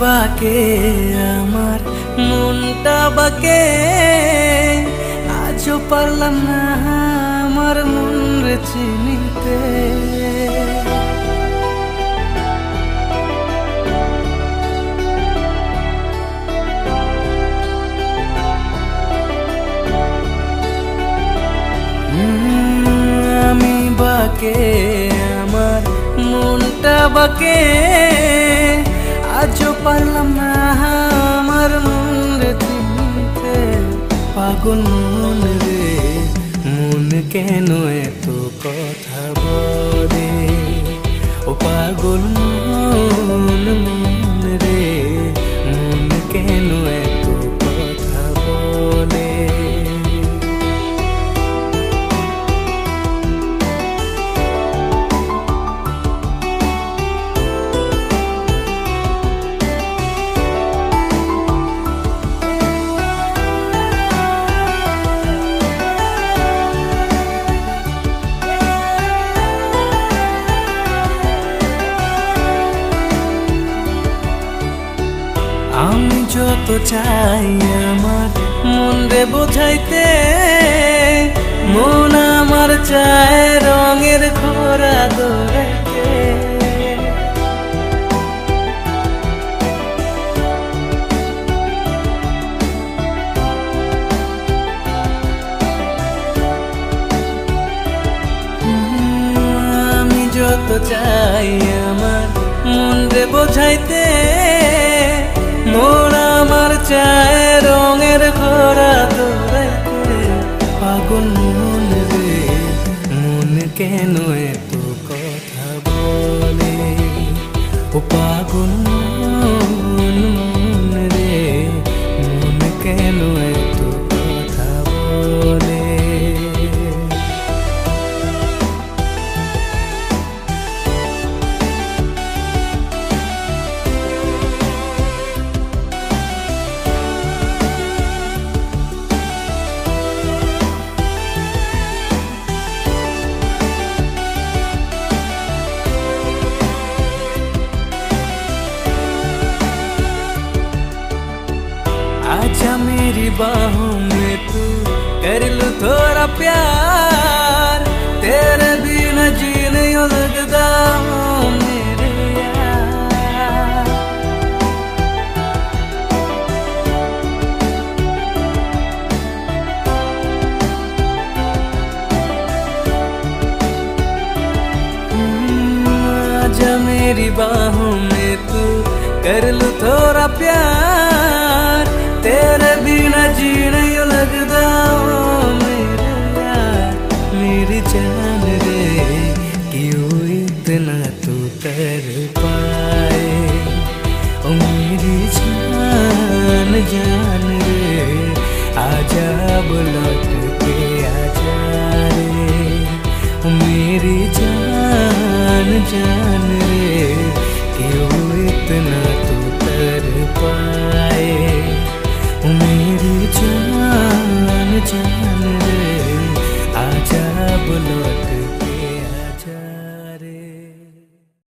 বাকে, আমার মনটা বাকে। আজও পারলাম না আমার মন চিনিতে। আমি বাকে, আমার মনটা বাকে। পাগল মন রে মন কেন এত কথা বলে? ও পাগল মন আমি যত চাই আমার মন রে বোঝাইতে মন আমার চায় রঙের খোরা দৌড়াইতে আমি যত চাই আমার মন রে বোঝাইতে চায় রঙের ঘোরা তোরে পাগল মন রে মন কেন এত কথা বলে? ও পাগল মন आजा मेरी बाहों में तू कर लू थोड़ा प्यार। तेरे बिना जी नहीं लगता मेरे यार। हम्म, आजा मेरी बाहों में तू कर लू थोड़ा प्यार। nothing I